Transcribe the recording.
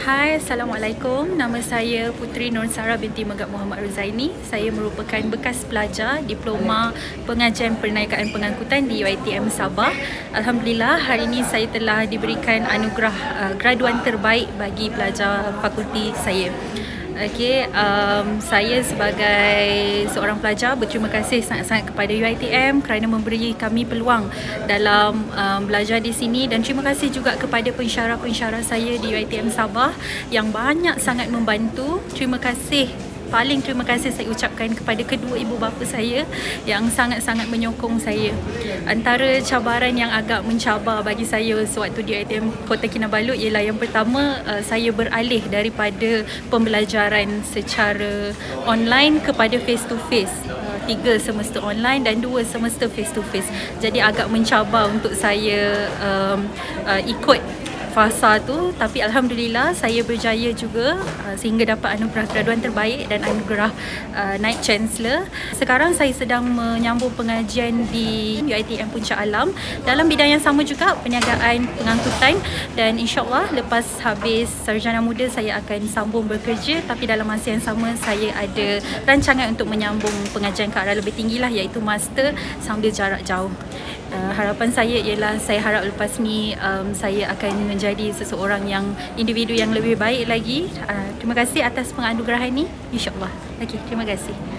Hai, Assalamualaikum. Nama saya Putri Nur Sarah binti Megat Muhammad Ruzaini. Saya merupakan bekas pelajar Diploma Pengajian Pernaikan Pengangkutan di UiTM Sabah. Alhamdulillah, hari ini saya telah diberikan anugerah uh, graduan terbaik bagi pelajar fakulti saya. Okey, um, saya sebagai seorang pelajar berterima kasih sangat-sangat kepada UiTM kerana memberi kami peluang dalam um, belajar di sini dan terima kasih juga kepada pensyarah-pensyarah saya di UiTM Sabah yang banyak sangat membantu. Terima kasih paling terima kasih saya ucapkan kepada kedua ibu bapa saya yang sangat-sangat menyokong saya. Antara cabaran yang agak mencabar bagi saya sewaktu di ITM Kota Kinabalu ialah yang pertama uh, saya beralih daripada pembelajaran secara online kepada face to face tiga semester online dan dua semester face to face. Jadi agak mencabar untuk saya um, uh, ikut fasa tu tapi alhamdulillah saya berjaya juga uh, sehingga dapat anugerah graduan terbaik dan anugerah uh, night chancellor. Sekarang saya sedang menyambung pengajian di UiTM Puncak Alam. Dalam bidang yang sama juga perniagaan pengangkutan. Dan insyaallah lepas habis sarjana muda saya akan sambung bekerja. Tapi dalam masa yang sama saya ada rancangan untuk menyambung pengajian ke arah lebih tinggi lah iaitu master sambil jarak jauh uh, harapan saya ialah saya harap lepas ni um, saya akan menjadi seseorang yang individu yang lebih baik lagi. Uh, terima kasih atas penganugerahan ini. InsyaAllah. Okay, terima kasih.